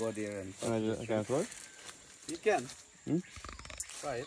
Go there and. Can I can I throw it? You can. Hmm? Try it.